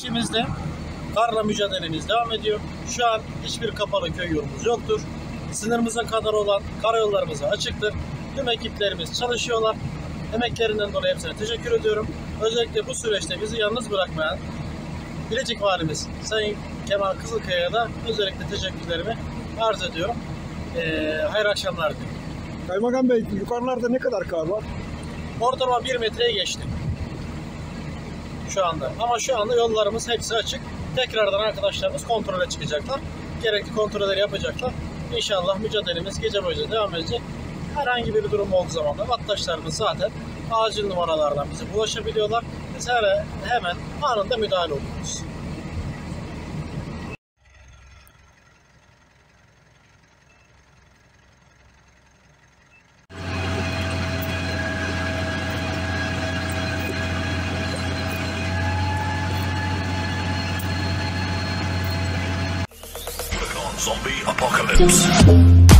İşimizde karla mücadelemiz devam ediyor. Şu an hiçbir kapalı köy yolumuz yoktur. Sınırımıza kadar olan karayollarımız açıktır. Tüm ekiplerimiz çalışıyorlar. Emeklerinden dolayı hepsine teşekkür ediyorum. Özellikle bu süreçte bizi yalnız bırakmayan Bilecik Valimiz Sayın Kemal Kızılkaya'ya da özellikle teşekkürlerimi arz ediyorum. Ee, hayırlı akşamlar diliyorum. Kaymakam Bey yukarılarda ne kadar kar var? Ortalama 1 metreye geçti. Şu anda. Ama şu anda yollarımız hepsi açık. Tekrardan arkadaşlarımız kontrole çıkacaklar. Gerekli kontrolleri yapacaklar. İnşallah mücadelemiz gece boyunca devam edecek. Herhangi bir durum olduğu zaman da vatandaşlarımız zaten acil numaralardan bize ulaşabiliyorlar. Biz her, hemen anında müdahale oluyoruz. Zombie apocalypse.